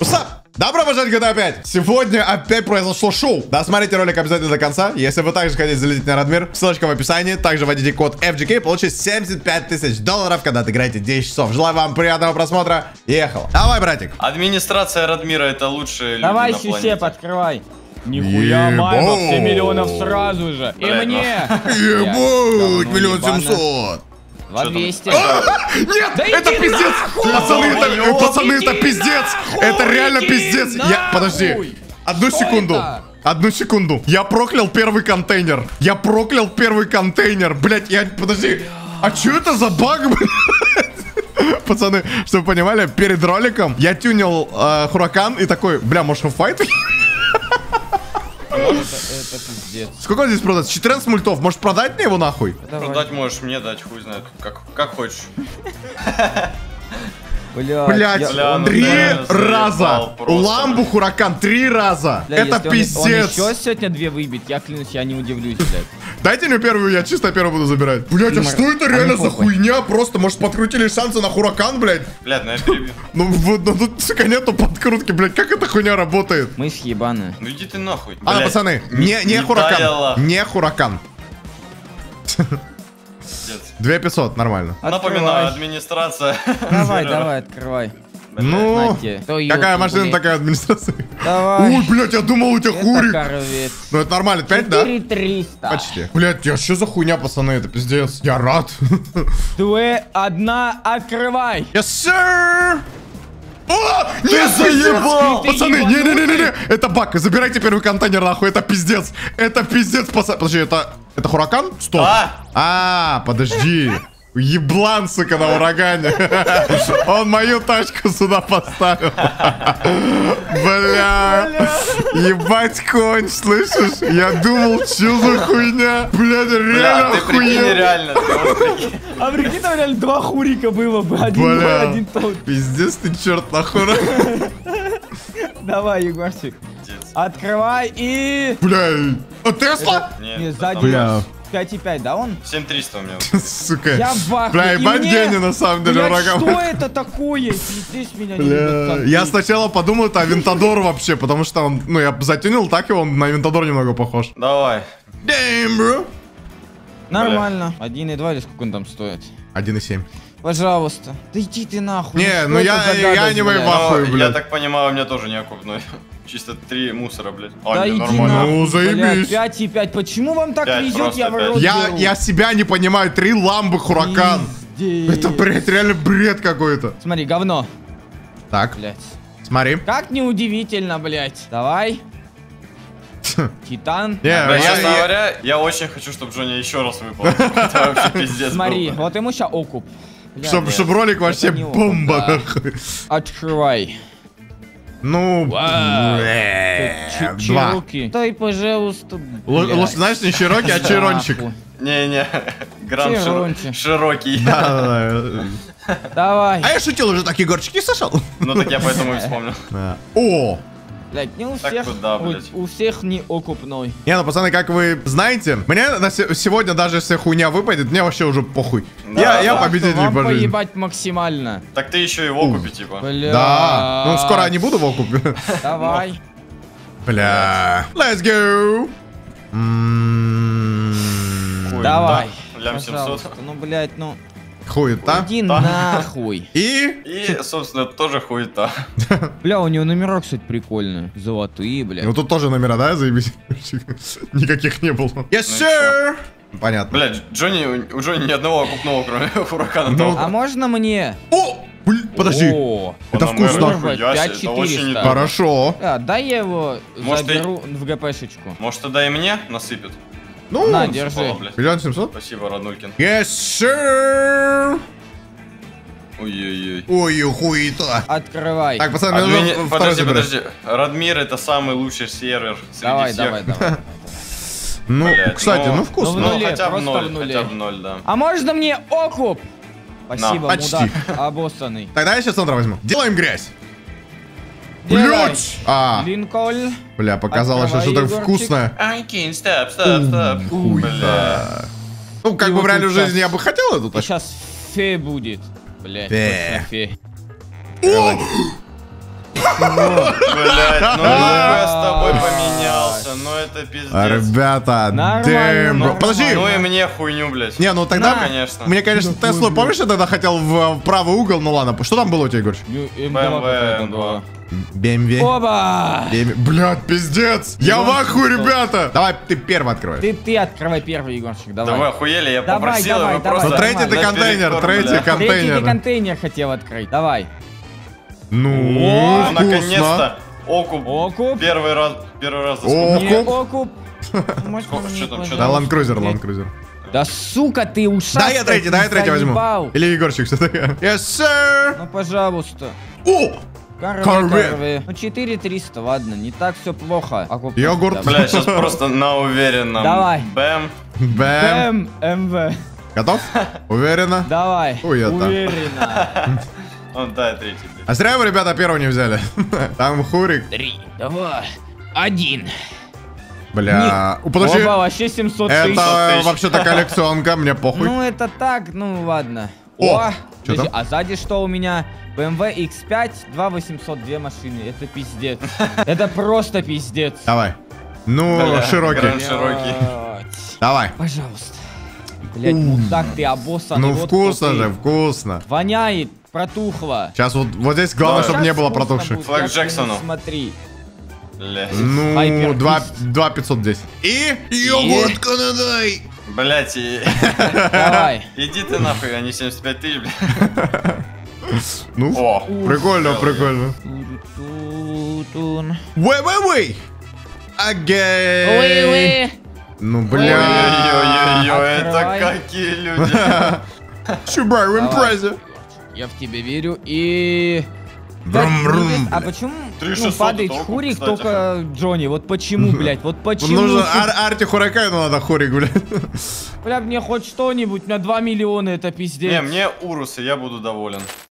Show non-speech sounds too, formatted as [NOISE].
What's Добро пожаловать в GTA 5! Сегодня опять произошло шоу. Досмотрите ролик обязательно до конца. Если вы также хотите залететь на Радмир, ссылочка в описании. Также вводите код FGK, получите 75 тысяч долларов, когда отыграете 10 часов. Желаю вам приятного просмотра. Ехал. Давай, братик. Администрация Радмира это лучшие люди Давай, планете. Сюсеп, открывай. Нихуя, Ебать. 7 миллионов сразу же. И мне. [LAUGHS] Ебать, Блядь, миллион семьсот. Два? 200. [LAUGHS] Нет, Да это пиздец! Пацаны, это, пацаны, это пиздец! Это реально пиздец! Я, подожди, одну Что секунду. это? Одну секунду. Я проклял первый контейнер. Я проклял первый контейнер. Блять, я, подожди. А что это за баг, [LAUGHS] блядь? Пацаны, чтобы вы понимали, перед роликом я тюнил э, Хуракан и такой, бля, может в [LAUGHS] Это это пиздец. Сколько он здесь продать? 14 мультов. Может продать мне его нахуй? Давай. Продать можешь мне дать, хуй знает. Как, как хочешь. [LAUGHS] Блядь. Блять, я- Бля, ну три реально заебал раза. Ламбу. Хуракан три раза. Бля, Это если он- пиздец. Он еще сегодня две выбить, я клянусь, я не удивлюсь, блядь. Дайте мне первую, я чисто первую буду забирать. Блять, а что это а реально ну за хуйня? Просто, может, подкрутили шансы на Хуракан, блядь? Блядь, ну я перебью. Ну, вот, ну тут, сука, нету подкрутки, блядь. Как эта хуйня работает? Мы съебаны. Ну иди ты нахуй. А, пацаны, не, не, Хуракан. Не Хуракан. Пиздец. 2500, нормально. Напоминаю, Открывай. администрация. Давай, давай, открывай. Ну, какая машина, блядь. такая администрация. Давай. Ой, блядь, я думал, у тебя хурик. Ну, это нормально, 5, да? 4300. Почти. Блять, я что за хуйня, пацаны, это пиздец. Я рад. Две, одна, открывай. Yes, sir! О, не заебал! Ты Пацаны, ебанутый? не-не-не-не, это баг, забирайте первый контейнер нахуй, это пиздец, это пиздец, пацаны. Подожди, это, это Хуракан? Стоп. А! А, подожди. Еблан, сука, на урагане. Он мою тачку сюда поставил. [LAUGHS] Бля. Ебать конь, слышишь? Я думал, что за хуйня? Блядь, Бля, реально ты прикинь, реально. А прикинь, там реально два хурика было бы. Один Бля. один тот. Пиздец ты черт нахуй. Давай, Егорчик. Открывай и... Бля, а Тесла? Нет, сзади. Бля. 5,5, да он? 7300 у меня. Сука. Я в. Бля, И ебать гений на самом деле ураган. что это такое? Пиздец меня не любят Я сначала подумал, это Авентадор вообще, потому что он, ну, я затюнил так, и он на Авентадор немного похож. Давай. Damn, bro. Нормально. 1,2 или сколько он там стоит? 1,7. Пожалуйста. Да иди ты нахуй. Не, ну это я- я не воевал. Я так понимаю, у меня тоже не окупной. Чисто три мусора, блядь. А, Да не, иди нормально. нахуй, Ну, заебись. блядь, 5,5. Почему вам так Пять, везет, просто я Я, я себя не понимаю, три ламбы Хуракан. Пиздец. Это, блядь, реально бред какой-то. Смотри, говно. Так, Блядь. смотри. Как неудивительно, блядь. Давай. [LAUGHS] Титан. Не, Бля, я- честно я- говоря, я очень хочу, чтобы Джонни еще раз выпал. [LAUGHS] Это вообще пиздец Смотри, вот ему сейчас окуп. Бля, Чтоб, нет, чтоб ролик вообще бомба. да. Открывай. Ну, два. Чироки. Дай, пожалуйста. Лучше, знаешь, не Чироки, а Чирончик. Не-не, гранд широкий. Да-да-да. Давай. А я шутил уже, так Егорчик не слышал? Ну так я поэтому и вспомнил. О! Блядь, не у Так всех, куда, у- блядь? у, всех не окупной. Не, ну, пацаны, как вы знаете, мне на се- сегодня даже если хуйня выпадет, мне вообще уже похуй. Да, я, я да. победитель Вам по жизни. поебать максимально. Так ты еще его купи, типа. Бля. Да. Ну, скоро я не буду в окупе. Давай. Бля. Let's go. М, Хуй, Давай. да. Лям 700. Пожалуйста. Ну, блядь, ну. Хуета. Иди Да. нахуй. И... И, собственно, тоже хуета. [LAUGHS] Бля, у него номера, кстати, прикольные. Золотые, блядь. Ну, тут тоже номера, да, заебись? [LAUGHS] Никаких не было. Yes, Ну, sir. Понятно. Блядь, Джонни, у Джонни ни одного окупного, кроме [LAUGHS] Хуракана. Ну, того. А можно мне? О! Блин, подожди. О, Это вкусно. нихуя себе, это 5400. очень недорого. Хорошо. а, дай я его Может, ты- заберу в ГПшечку. Может, тогда и мне насыпет? Ну, На, держи. миллион семьсот? Спасибо, Раднулькин. Yes, sir. Ой-ой-ой. Ой, хуета. Открывай. Так, пацаны, мне Админи- нужно второй Подожди, забирать. подожди. Радмир это самый лучший сервер среди давай, всех. давай, давай. [LAUGHS] Ну, Блядь, кстати, ну- ну вкусно. Ну, в Ну, нуле, хотя бы ноль, в нуле. хотя бы ноль, да. А можно мне окуп? Спасибо, почти. мудак обоссанный. Тогда я сейчас Сандра возьму. Делаем грязь. Блять! А, Линколн. бля, показалось, что что-то вкусное. Stop, stop, stop. Хуй, Бля. да. Ну, как бы в реальной жизни я бы хотел эту тачку. сейчас фе будет. Блять, Фе. Блять, ну я с тобой поменялся, ну это пиздец. Ребята, нормально. Подожди. Ну и мне хуйню, блять. Не, ну тогда, Да, конечно. мне, конечно, Теслу, помнишь, я тогда хотел в, правый угол, ну ладно, что там было у тебя, Егорыч? М2 BMW какая-то M2. BMW. Оба! BMW. Блядь, пиздец. Я в ахуе, ребята. Давай, ты первый открывай. Ты, ты открывай первый, Егорчик, Да давай. вы охуели, я Давай, попросил, давай, давай, просто... Ну, третий ты контейнер, третий бля. кон- Третий ты контейнер. контейнер хотел открыть. Давай. Ну, О, вкусно. наконец-то! Окуп. Окуп. Первый раз, первый раз. Окуп. окуп. Да? Land Cruiser. Да сука ты ушастый. Да, я третий, да, я третий возьму. Или Егорчик все-таки. Yes, sir. Ну, пожалуйста. О! Корве, Корвет. корве. Ну, 4300, ладно, не так все плохо. Окуп, Йогурт. давай. Бля, сейчас просто на уверенном. Давай. Бэм. Бэм. Бэм, МВ. Готов? Уверенно? Давай. Хуета. Уверенно. [LAUGHS] Он, да, третий. А зря вы, ребята, первого не взяли. [LAUGHS] Там Хурик. Три, два, один. Бля. О, Подожди. Оба, вообще 700 тысяч. Это тысяч. вообще-то коллекционка, мне похуй. Ну, это так, ну ладно. О, подожди, там? а сзади что у меня? BMW X5, 2800, две машины. Это пиздец. [LAUGHS] Это просто пиздец. Давай. Ну, широкий. широкий. Давай. Пожалуйста. Блять, мудак ты обоссанный. Ну, вот вкусно же, вкусно. Воняет, протухло. Сейчас вот, вот здесь главное, чтобы не было протухших. Флаг Джексону. Смотри. Ну, Хайпер 2, Фист. 2 510. И йогуртка надай. Блять, и... Давай. [LAUGHS] Иди ты нахуй, а не 75 тысяч, блядь. [LAUGHS] Ну, О, прикольно, прикольно. Ту-ту-тун. Вей-вей-вей. Агей. Уи-уи. Ну, бля. Ой-ой-ой, это какие люди. [LAUGHS] Чубай в импрезе. Я в тебя верю и... Брум, брум, ну, А почему ну, 3600 падает это окуп, Хурик кстати. только Джонни? Вот почему, блядь? Вот почему? Нужно сука? Ар- Арти Хуракайну надо Хурик, блядь. Бля, мне хоть что-нибудь на 2 миллиона, это пиздец. Не, мне урусы, я буду доволен.